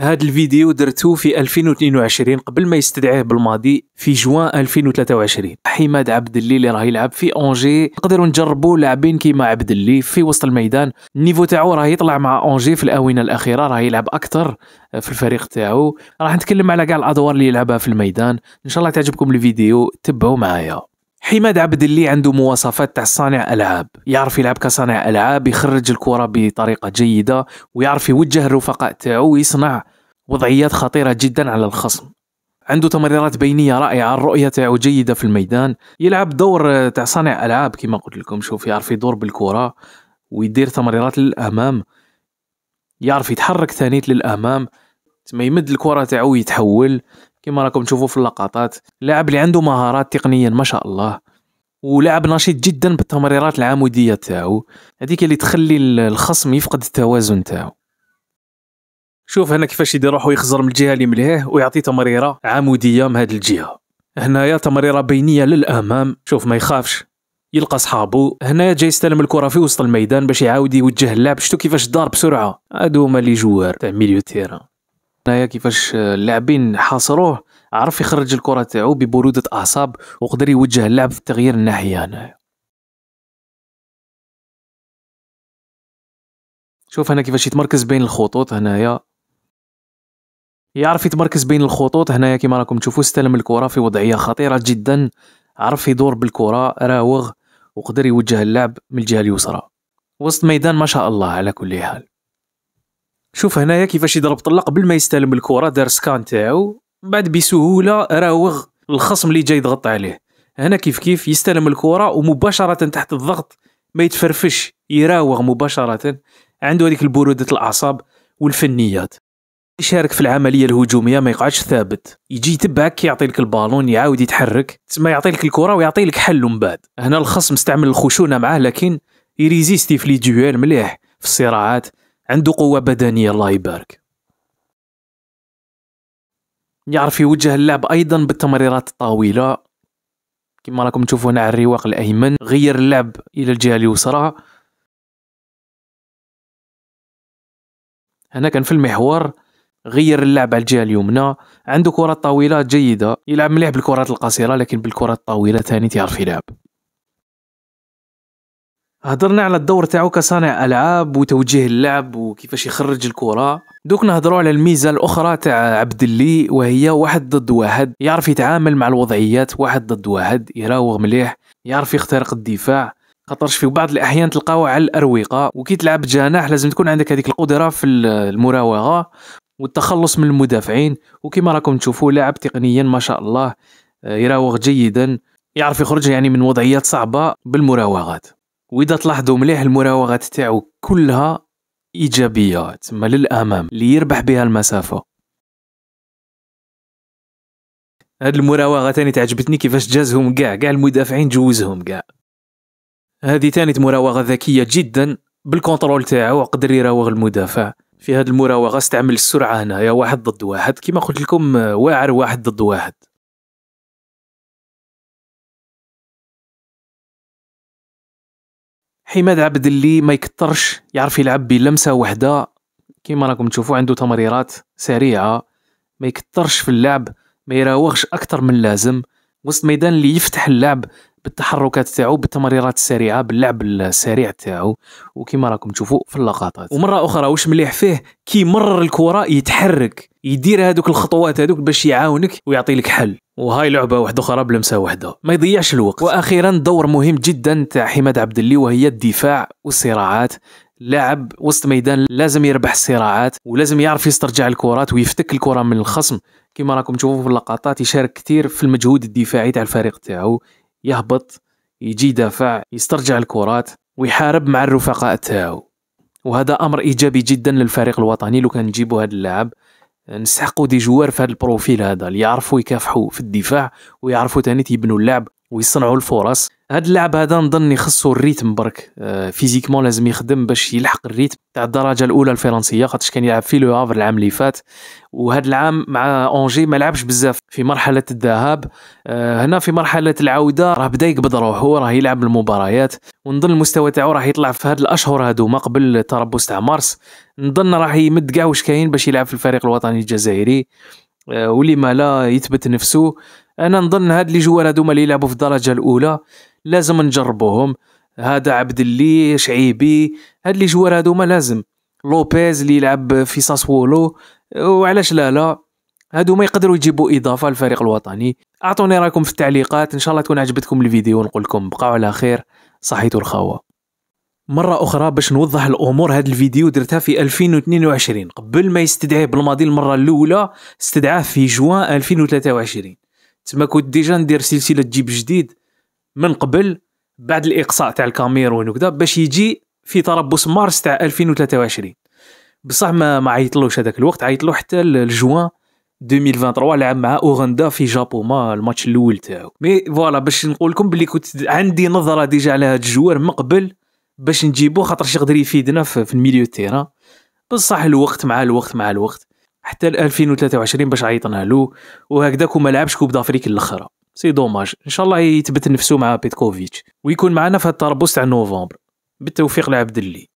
هذا الفيديو درته في 2022 قبل ما يستدعيه بالماضي في جوان 2023 حماد عبدلي اللي راه يلعب في Angers نقدروا نجربوا لاعبين كيما عبدلي في وسط الميدان. ال niveau تاعو راه يطلع مع Angers في الآونة الأخيرة راه يلعب أكثر في الفريق تاعو. راح نتكلم على كاع الأدوار اللي يلعبها في الميدان. إن شاء الله تعجبكم الفيديو تبعوا معايا. حماد عبدلي عنده مواصفات تاع صانع ألعاب. يعرف يلعب كصانع ألعاب يخرج الكرة بطريقة جيدة ويعرف يوجه الرفقاء تاعو ويصنع وضعيات خطيرة جدا على الخصم. عنده تمريرات بينية رائعة الرؤية تاعو جيدة في الميدان. يلعب دور تاع صانع ألعاب كما قلت لكم شوف يعرف يدور بالكرة ويدير تمريرات للأمام. يعرف يتحرك ثانيت للأمام. تما يمد الكرة تاعو ويتحول. كما راكم تشوفوا في اللقطات لاعب اللي عنده مهارات تقنيا ما شاء الله ولاعب نشيط جدا بالتمريرات العمودية تاعو هذيك اللي تخلي الخصم يفقد التوازن تاعو. شوف هنا كيفاش يدير روحو يخزر من الجهة اللي مليه ويعطي تمريرة عمودية من هذه الجهة. هنايا تمريرة بينية للأمام شوف ما يخافش يلقى صحابو هنايا جاي يستلم الكرة في وسط الميدان باش يعاود يوجه اللعب. شتو كيفاش دار بسرعة؟ هادو هما les joueurs تاع milieu terrain هنايا كيفاش اللاعبين حاصروه. عرف يخرج الكرة تاعو ببرودة أعصاب وقدر يوجه اللعب في تغيير الناحية هنايا. شوف هنا كيفاش يتمركز بين الخطوط هنايا. يعرف يتمركز بين الخطوط هنايا كيما راكم تشوفوا استلم الكرة في وضعية خطيرة جدا. عرف يدور بالكرة راوغ وقدر يوجه اللعب من الجهة اليسرى. وسط ميدان ما شاء الله على كل حال. شوف هنايا كيفاش يضرب طلق قبل ما يستلم الكره دار سكان تاعو. بعد بسهولة راوغ الخصم اللي جاي يضغط عليه. هنا كيف كيف يستلم الكره ومباشرة تحت الضغط ما يتفرفش يراوغ مباشرة عنده هذيك البرودة الأعصاب والفنيات. يشارك في العملية الهجومية ما يقعدش ثابت. يجي يتبعك يعطي لك البالون يعاود يتحرك. تسمى يعطي لك الكره ويعطي لك حل من بعد. هنا الخصم استعمل الخشونة معاه لكن يريزيستي في لي مليح في الصراعات. عنده قوة بدنية الله يبارك. يعرف يوجه اللعب أيضا بالتمريرات الطويله كما راكم تشوفوا هنا على الرواق الأيمن غير اللعب إلى الجهة اليسرى. هنا كان في المحور غير اللعب على الجهة اليمنى. عنده كرات طويله جيدة يلعب مليح بالكرات القصيرة لكن بالكرات الطويله ثاني تعرف يلعب. هضرنا على الدور تاعو كصانع ألعاب وتوجيه اللعب وكيفاش يخرج الكرة. دوك نهضروا على الميزة الأخرى تاع عبد اللي وهي واحد ضد واحد يعرف يتعامل مع الوضعيات واحد ضد واحد يراوغ مليح يعرف يخترق الدفاع. خاطرش في بعض الأحيان تلقاوه على الاروقه وكي تلعب جناح لازم تكون عندك هذيك القدرة في المراوغة والتخلص من المدافعين. وكما راكم تشوفوا لاعب تقنيا ما شاء الله آه، يراوغ جيدا يعرف يخرج يعني من وضعيات صعبة بالمراوغات. وإذا تلاحظوا مليح المراوغات تاعو كلها إيجابية تسمى للأمام اللي يربح بها المسافة. هاد المراوغة تاني تعجبتني كيفاش جازهم كاع كاع المدافعين جوزهم كاع. هذه تاني مراوغة ذكية جدا بالكونترول تاعو قدر يراوغ المدافع. في هذه المراوغة استعمل السرعة هنايا واحد ضد واحد كما قلت لكم واعر واحد ضد واحد. حماد عبد اللي ما يكترش يعرف يلعب بلمسة وحدة. كما راكم تشوفوا عنده تمريرات سريعة. ما يكترش في اللعب ما يراوغش أكثر من اللازم وسط ميدان اللي يفتح اللعب بالتحركات تاعو بالتمريرات السريعة باللعب السريع تاعو. وكما راكم تشوفوا في اللقطات. ومرة أخرى واش مليح فيه؟ كي مرر الكرة يتحرك يدير هذوك الخطوات هذوك باش يعاونك ويعطي لك حل. وهاي لعبة واحدة أخرى بلمسه واحدة. ما يضيعش الوقت. وأخيرا دور مهم جدا تاع حماد عبد اللي وهي الدفاع والصراعات. لاعب وسط ميدان لازم يربح الصراعات ولازم يعرف يسترجع الكرات ويفتك الكرة من الخصم. كما راكم تشوفوا في اللقطات يشارك كثير في المجهود الدفاعي تاع الفريق تاعو. يهبط يجي يدافع يسترجع الكرات ويحارب مع الرفقاء تاعو. وهذا أمر إيجابي جدا للفريق الوطني لو كان نجيبوا هذا اللاعب. نسحقوا des joueurs في هذا ال profil هذا اللي يعرفوا يكافحوا في الدفاع ويعرفوا ثاني يبنوا اللعب. ويصنعوا الفرص. هاد اللاعب هذا نظن يخصو ال rythme برك. آه physiquement لازم يخدم باش يلحق الريتم تاع الدرجة الأولى الفرنسية خاطرش كان يلعب في Le Havre العام اللي فات. وهاد العام مع أونجي ما لعبش بزاف. في مرحلة الذهاب آه هنا في مرحلة العودة راه بدأ يقبض روحو راه يلعب المباريات. ونظن المستوى تاعو راح يطلع في هاد الأشهر هادو ما قبل التربص تاع مارس. نظن راح يمد كاع واش كاين باش يلعب في الفريق الوطني الجزائري. آه ولما لا يثبت نفسه أنا نظن هاد لي جوار هادوما اللي يلعبوا في الدرجة الأولى لازم نجربوهم. هذا عبد اللي شعيبي هاد les joueurs هادوما لازم. لوبيز اللي يلعب في ساسولو وعلاش لا لا. هادو ما يقدروا يجيبوا إضافة للفريق الوطني. أعطوني رأيكم في التعليقات إن شاء الله تكون عجبتكم الفيديو. ونقول لكم بقاو على خير. صحيتو الخوا مرة أخرى باش نوضح الأمور هاد الفيديو درتها في 2022 قبل ما يستدعيه بالماضي المرة الأولى استدعاه في جوان 2023 تما كنت déjà ندير سلسلة جيل جديد من قبل بعد الإقصاء تاع الكاميرون وكذا باش يجي في تربص مارس تاع 2023 بصح ما ما عيطلوش هذاك الوقت عيطلو حتى لجوان 2023 لعب مع أوغندا في ما الماتش الأول تاعو. mais voilà باش نقول لكم بلي كنت عندي نظرة déjà على هاد ال joueur من قبل باش نجيبوه خاطر يقدر يفيدنا في, في ال milieu terrain. بصح الوقت مع الوقت مع الوقت. حتى 2023 باش عيطنا له وهكذاك وما لعبش coupe d'Afrique الأخرى. c'est dommage. إن شاء الله يثبت نفسه مع بيتكوفيتش ويكون معنا في التربص تاع نوفمبر. بالتوفيق لعبدلي